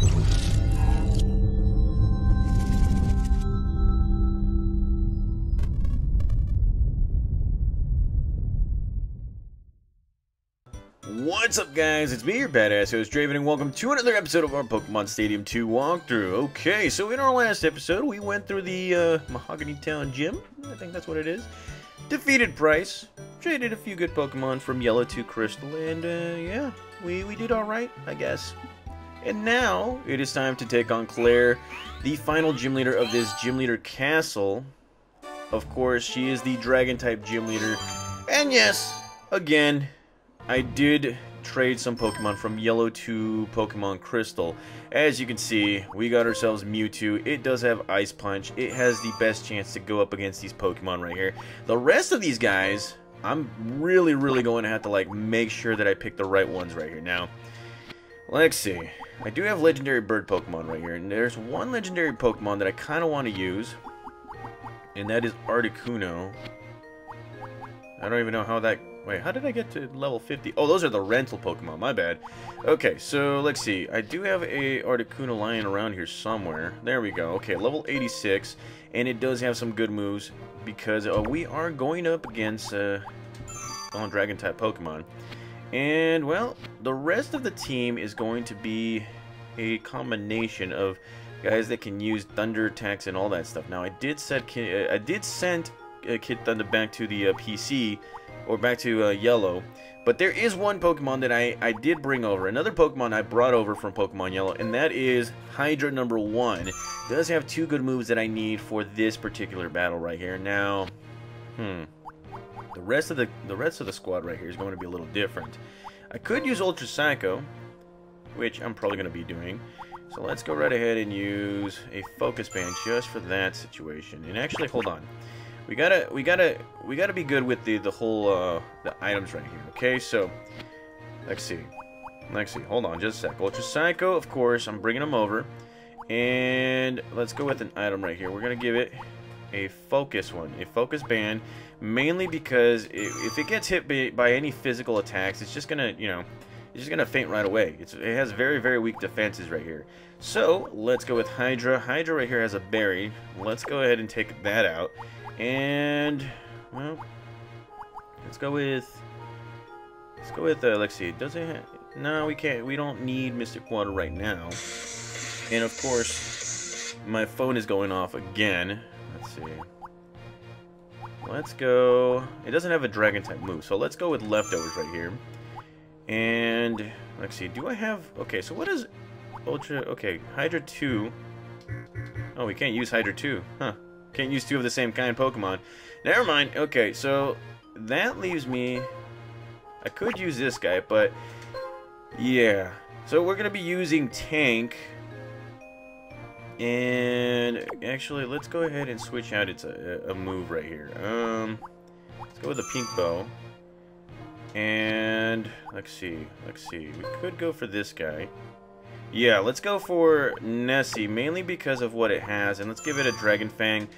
What's up guys, it's me, your badass host Draven, and welcome to another episode of our Pokemon Stadium 2 walkthrough. Okay, so in our last episode, we went through the uh, Mahogany Town Gym, I think that's what it is, defeated Pryce, traded a few good Pokemon from Yellow to Crystal, and uh, yeah, we, we did alright, I guess. And now, it is time to take on Clair, the final gym leader of this gym leader castle. Of course, she is the Dragon-type gym leader, and yes, again, I did trade some Pokemon from Yellow to Pokemon Crystal. As you can see, we got ourselves Mewtwo. It does have Ice Punch. It has the best chance to go up against these Pokemon right here. The rest of these guys, I'm really, really going to have to like make sure that I pick the right ones right here. Now, let's see. I do have Legendary Bird Pokemon right here. And there's one Legendary Pokemon that I kind of want to use. And that is Articuno. I don't even know how that Wait, how did I get to level 50? Oh, those are the rental Pokemon, my bad. Okay, so let's see. I do have a Articuno lying around here somewhere. There we go. Okay, level 86, and it does have some good moves because uh, we are going up against uh, on Dragon-type Pokemon. And, well, the rest of the team is going to be a combination of guys that can use thunder attacks and all that stuff. Now, I did set I did send uh, Kid Thunder back to the uh, PC or back to uh, Yellow. But there is one Pokemon that I, I did bring over. Another Pokemon I brought over from Pokemon Yellow, and that is Hydra number one. It does have two good moves that I need for this particular battle right here. Now, hmm. The rest of the the rest of the squad right here is going to be a little different. I could use Ultra Psycho, which I'm probably going to be doing. So let's go right ahead and use a Focus Band just for that situation. And actually, hold on. We gotta, we gotta, we gotta be good with the the whole uh, the items right here. Okay, so let's see, let's see. Hold on, just a sec. Ultra Psycho, of course. I'm bringing them over, and let's go with an item right here. We're gonna give it a focus one, a focus band, mainly because if it gets hit by, any physical attacks, it's just gonna, you know, it's just gonna faint right away. It's, it has very, very weak defenses right here. So let's go with Hydra. Hydra right here has a berry. Let's go ahead and take that out. And, well, let's go with, let's go with, uh, let's see, does it have, no, we can't, we don't need Mystic Water right now. And of course, my phone is going off again. Let's see. Let's go, it doesn't have a Dragon type move, so let's go with Leftovers right here. And, let's see, do I have, okay, so what is Ultra, okay, Hydra 2. Oh, we can't use Hydra 2, huh. Can't use two of the same kind Pokemon. Never mind. Okay, so that leaves me... I could use this guy, but... Yeah. So we're going to be using Tank. And actually, let's go ahead and switch out its a, a move right here. Um, let's go with the Pink Bow. And let's see, let's see. We could go for this guy. Yeah, let's go for Nessie, mainly because of what it has, and let's give it a Dragon Fang.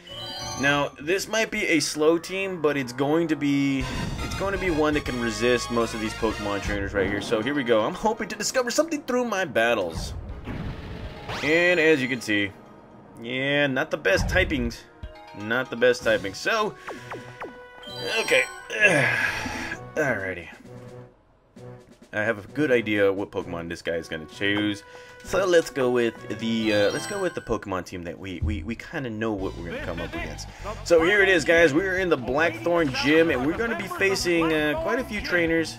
Now, this might be a slow team, but it's going to be it's going to be one that can resist most of these Pokemon trainers right here. So here we go. I'm hoping to discover something through my battles. And as you can see, yeah, not the best typings. Not the best typing. So, okay. Alrighty. I have a good idea what Pokemon this guy is going to choose. So let's go with the uh, let's go with the Pokemon team that we we, we kind of know what we're going to come up against. So here it is, guys. We're in the Blackthorn Gym, and we're going to be facing uh, quite a few trainers.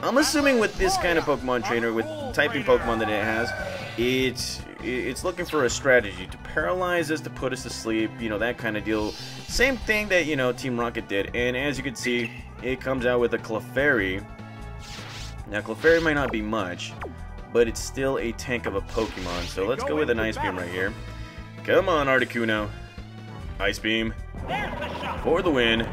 I'm assuming with this kind of Pokemon trainer, with typing Pokemon that it has, it's it's looking for a strategy to paralyze us, to put us to sleep, you know, that kind of deal. Same thing that, you know, Team Rocket did. And as you can see, it comes out with a Clefairy now, Clefairy might not be much, but it's still a tank of a Pokemon. So let's go with an Ice Beam right here. Come on, Articuno. Ice Beam. For the win.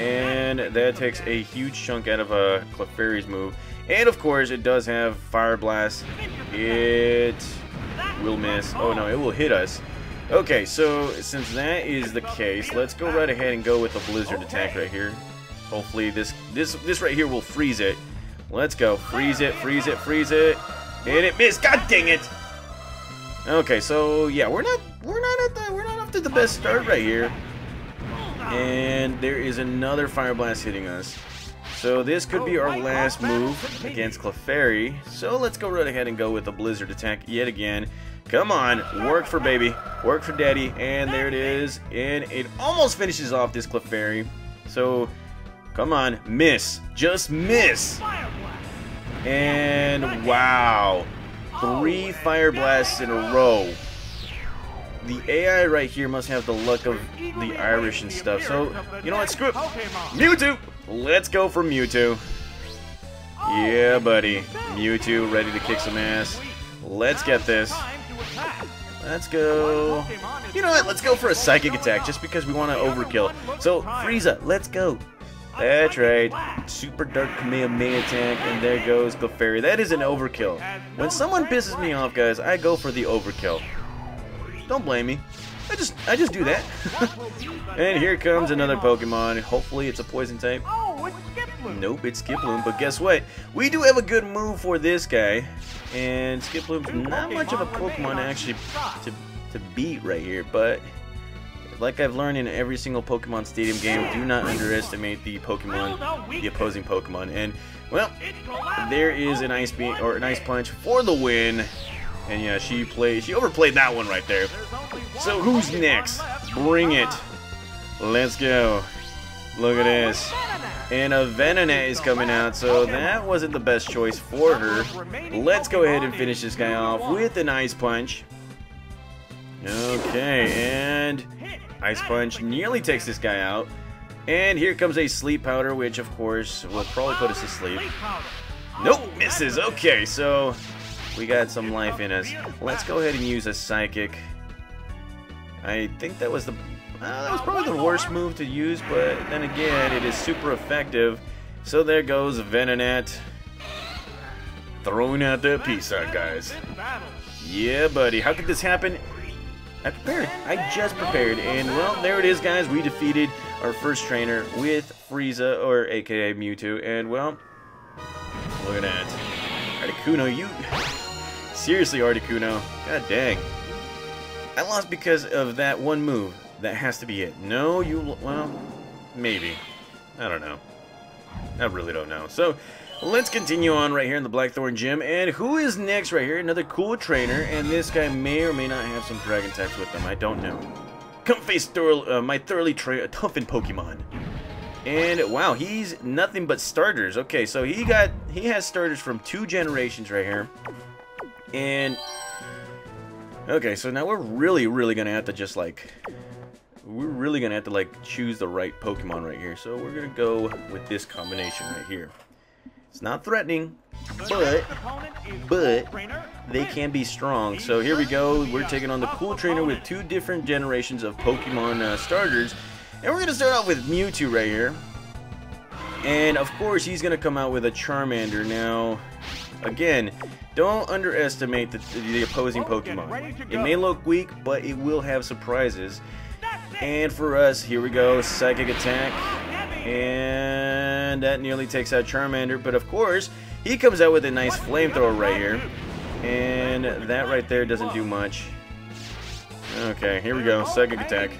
And that takes a huge chunk out of a uh, Clefairy's move. And of course, it does have Fire Blast. It will miss. Oh no, it will hit us. Okay, so since that is the case, let's go right ahead and go with the Blizzard attack right here. Hopefully this this this right here will freeze it. Let's go. Freeze it, freeze it, freeze it. And it missed. God dang it. Okay, so yeah, we're not we're not at the we're not off to the best start right here. And there is another Fire Blast hitting us. So this could be oh, our last move against Clefairy. So let's go right ahead and go with the Blizzard attack yet again. Come on, work for baby, work for daddy, and there it is. And it almost finishes off this Clefairy. So, come on, miss, just miss. And wow, three Fire Blasts in a row. The AI right here must have the luck of the Irish and stuff. So, you know what, screw it. Mewtwo! Let's go for Mewtwo. Yeah, buddy. Mewtwo ready to kick some ass. Let's get this. Let's go. You know what? Let's go for a psychic attack just because we want to overkill. So, Frieza, let's go. That's right. Super Dark Kamehameha attack, and there goes Clefairy. That is an overkill. When someone pisses me off, guys, I go for the overkill. Don't blame me. I just I just do that. and here comes another Pokemon. Hopefully it's a poison type. Nope, it's Skiploom. But guess what? We do have a good move for this guy. And Skiploom's not much of a Pokemon actually to, to beat right here. But like I've learned in every single Pokemon Stadium game, do not underestimate the Pokemon, the opposing Pokemon. And, well, there is an Ice Beam, or an Ice Punch for the win. And yeah, she played, she overplayed that one right there. So who's next? Bring it. Let's go. Look at this. And a Venonat is coming out, so that wasn't the best choice for her. Let's go ahead and finish this guy off with an Ice Punch. Okay, and Ice Punch nearly takes this guy out. And here comes a Sleep Powder, which of course will probably put us to sleep. Nope, misses. Okay, so we got some life in us. Let's go ahead and use a Psychic. I think that was the uh, that was probably the worst move to use, but then again, it is super effective. So there goes Venonat. Throwing out peace out, guys. Yeah, buddy. How could this happen? I prepared. I just prepared. And, well, there it is, guys. We defeated our first trainer with Frieza, or aka Mewtwo. And, well, look at that. Articuno, you... Seriously, Articuno. God dang. I lost because of that one move. That has to be it. No, you... Well, maybe. I don't know. I really don't know. So, let's continue on right here in the Blackthorn Gym. And who is next right here? Another cool trainer. And this guy may or may not have some dragon types with him. I don't know. Come face thorough, uh, my thoroughly toughened Pokemon. And wow, he's nothing but starters. Okay, so he got he has starters from two generations right here. And okay, so now we're really, really gonna have to just like we're really gonna have to like choose the right Pokemon right here. So we're gonna go with this combination right here. It's not threatening, but but they can be strong. So here we go. We're taking on the cool trainer with two different generations of Pokemon uh, starters, and we're gonna start off with Mewtwo right here. And of course, he's gonna come out with a Charmander. Now, again, don't underestimate the, the opposing Pokemon. It may look weak, but it will have surprises. And for us, here we go, Psychic Attack. And that nearly takes out Charmander. But of course, he comes out with a nice Flamethrower right here. And that right there doesn't do much. Okay, here we go, Psychic Attack.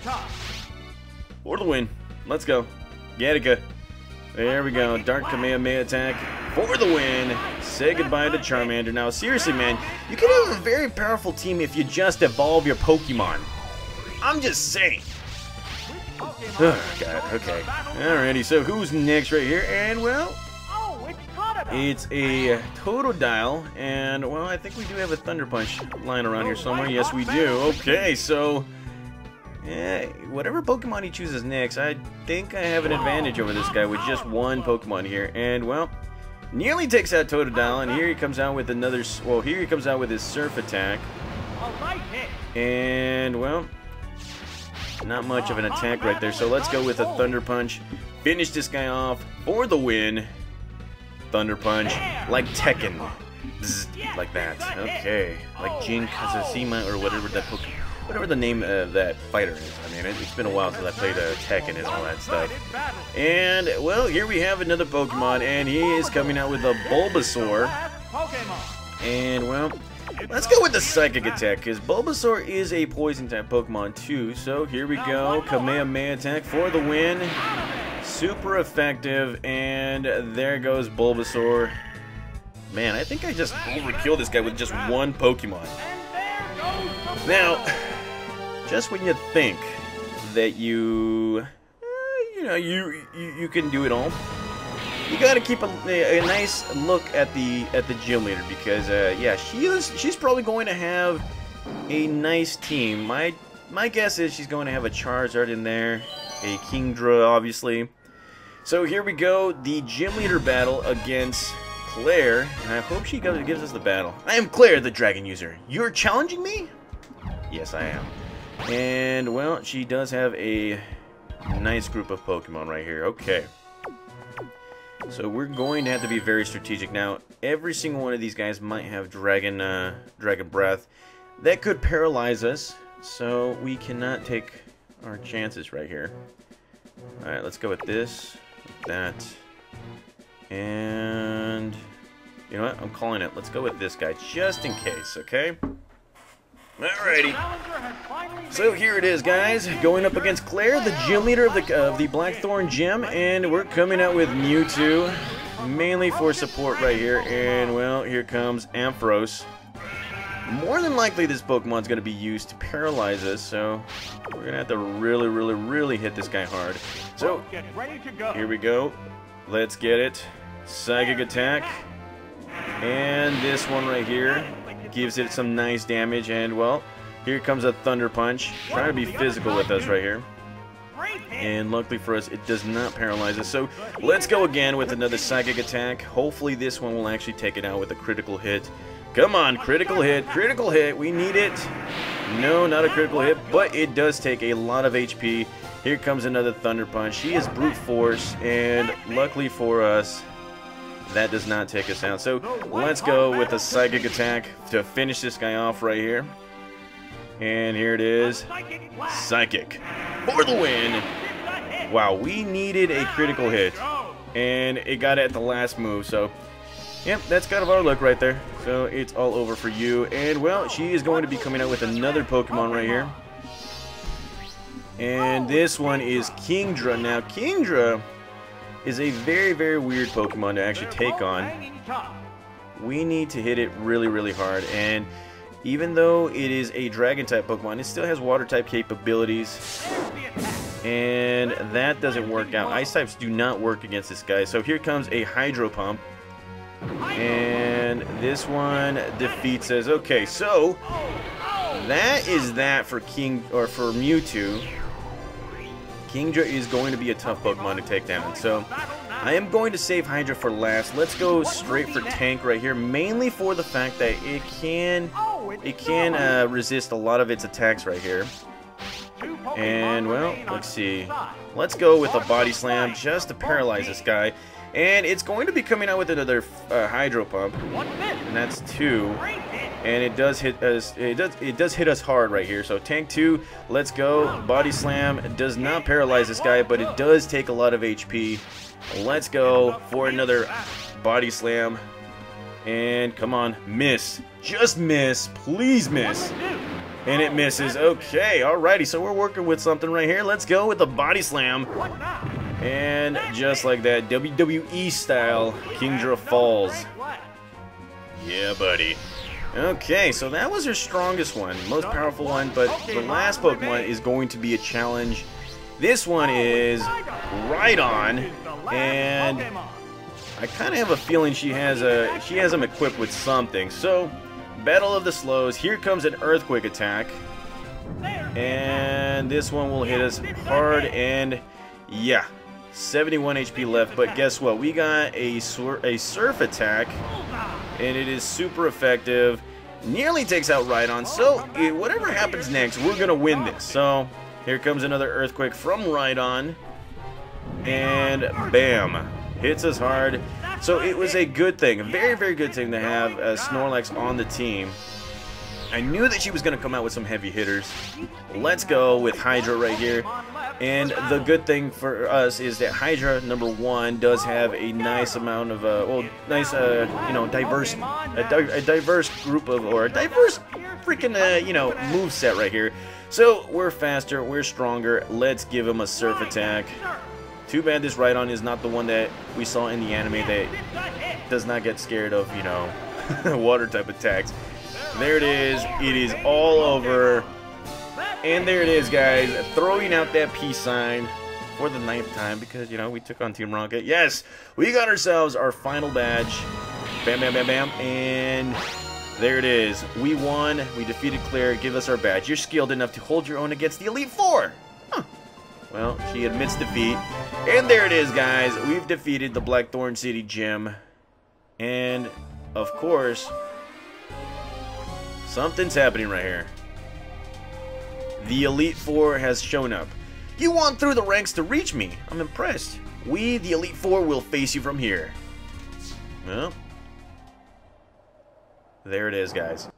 For the win. Let's go. Gattaca. There we go, Dark Kamehameha attack for the win. Say goodbye to Charmander. Now, seriously, man, you can have a very powerful team if you just evolve your Pokemon. I'm just saying. Oh, God, okay. Alrighty, so who's next right here? And, well, it's a Totodile, and, well, I think we do have a Thunder Punch lying around here somewhere. Yes, we do. Okay, so... Yeah, whatever Pokemon he chooses next, I think I have an advantage over this guy with just one Pokemon here. And, well, nearly takes out Totodile, and here he comes out with another... Well, here he comes out with his Surf attack. And, well, not much of an attack right there. So let's go with a Thunder Punch. Finish this guy off for the win. Thunder Punch, like Tekken. Zzz, like that. Okay. Like Jin Kazashima or whatever that Pokemon whatever the name of that fighter is. I mean, it, has been a while since I played uh, a Tekken and all that stuff. And, well, here we have another Pokemon, and he is coming out with a Bulbasaur. And, well, Let's go with the Psychic Attack, because Bulbasaur is a Poison-type Pokemon too. So here we go, Kamehameha Attack for the win. Super effective, and there goes Bulbasaur. Man, I think I just overkill this guy with just one Pokemon. Now, just when you think that you, uh, you know, you, you you can do it all, you got to keep a, a, nice look at the at the gym leader because uh, yeah, she is she's probably going to have a nice team. My my guess is she's going to have a Charizard in there, a Kingdra obviously. So here we go, the gym leader battle against Clair. And I hope she gives us the battle. I am Clair, the dragon user. You're challenging me? Yes, I am. And, well, she does have a nice group of Pokemon right here. Okay. So we're going to have to be very strategic. Now, every single one of these guys might have Dragon, uh, Dragon Breath. That could paralyze us, so we cannot take our chances right here. Alright, let's go with this, with that, and... You know what? I'm calling it. Let's go with this guy, just in case, okay? Alrighty. So here it is, guys. Going up against Clair, the gym leader of the, of the Blackthorn Gym, and we're coming out with Mewtwo, mainly for support right here. And, well, here comes Ampharos. More than likely, this Pokemon's going to be used to paralyze us, so we're going to have to really, really, really hit this guy hard. So, here we go. Let's get it. Psychic Attack. And this one right here gives it some nice damage. And, well, here comes a Thunder Punch. Trying to be physical with us right here. And luckily for us, it does not paralyze us. So let's go again with another Psychic Attack. Hopefully this one will actually take it out with a critical hit. Come on, critical hit, critical hit. We need it. No, not a critical hit, but it does take a lot of HP. Here comes another Thunder Punch. She is Brute Force, and luckily for us, that does not take us out. So let's go with a Psychic Attack to finish this guy off right here. And here it is. Psychic for the win. Wow, we needed a critical hit. And it got it at the last move, so... Yep, that's kind of our luck right there. So it's all over for you. And, well, she is going to be coming out with another Pokemon right here. And this one is Kingdra. Now, Kingdra is a very, very weird Pokemon to actually take on. We need to hit it really, really hard. And even though it is a Dragon-type Pokemon, it still has Water-type capabilities. And that doesn't work out. Ice-types do not work against this guy. So here comes a Hydro Pump. And this one defeats us. Okay, so that is that for King or for Mewtwo. Kingdra is going to be a tough Pokemon to take down. So I am going to save Hydra for last. Let's go straight for Tank right here, mainly for the fact that it can it can uh, resist a lot of its attacks right here. And, well, let's see. Let's go with a Body Slam just to paralyze this guy. And it's going to be coming out with another uh, Hydro Pump. And that's two. And it does hit us. It does. It does hit us hard right here. So tank two. Let's go. Body slam does not paralyze this guy, but it does take a lot of HP. Let's go for another body slam. And come on, miss. Just miss. Please miss. And it misses. Okay, alrighty. So we're working with something right here. Let's go with the body slam. And just like that, WWE style, Kingdra falls. Yeah, buddy. Okay, so that was her strongest one, most powerful one, but the last Pokemon is going to be a challenge. This one is Rhydon, and I kind of have a feeling she has a she has him equipped with something. So, Battle of the Slows. Here comes an Earthquake attack, and this one will hit us hard. And yeah, 71 HP left, but guess what? We got a, a Surf attack, and it is super effective. Nearly takes out Rhydon, so whatever happens next, we're going to win this. So here comes another Earthquake from Rhydon, and bam, hits us hard. So it was a good thing, a very, very good thing to have a Snorlax on the team. I knew that she was going to come out with some heavy hitters. Let's go with Hydra right here. And the good thing for us is that Hydra, number one, does have a nice amount of, uh, well, nice, uh, you know, diverse, a, di a diverse group of, or a diverse freaking, uh, you know, move set right here. So, we're faster, we're stronger. Let's give him a surf attack. Too bad this Rhydon is not the one that we saw in the anime that does not get scared of, you know, water type attacks. There it is. It is all over. And there it is, guys. Throwing out that peace sign for the ninth time because, you know, we took on Team Rocket. Yes, we got ourselves our final badge. Bam, bam, bam, bam. And there it is. We won. We defeated Clair. Give us our badge. You're skilled enough to hold your own against the Elite Four. Well, she admits defeat. And there it is, guys. We've defeated the Blackthorn City Gym. And, of course, Something's happening right here. The Elite Four has shown up. You won through the ranks to reach me. I'm impressed. We, the Elite Four, will face you from here. Well, there it is, guys.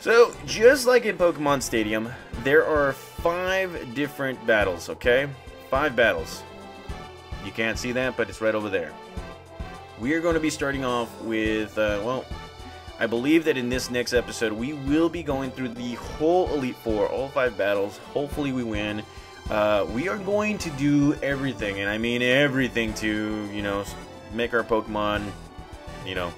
So, just like in Pokemon Stadium, there are five different battles, okay? Five battles. You can't see that, but it's right over there. We are going to be starting off with, uh, well, I believe that in this next episode, we will be going through the whole Elite Four, all five battles. Hopefully we win. Uh, we are going to do everything, and I mean everything to, you know, make our Pokemon, you know,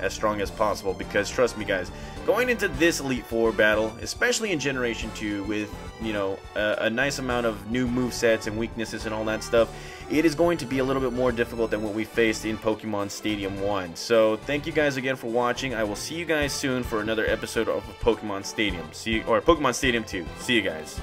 as strong as possible. Because trust me, guys, going into this Elite Four battle, especially in Generation 2, with, you know, a, a nice amount of new move sets and weaknesses and all that stuff, it is going to be a little bit more difficult than what we faced in Pokemon Stadium 1. So thank you guys again for watching. I will see you guys soon for another episode of Pokemon Stadium. See or Pokemon Stadium 2. See you guys.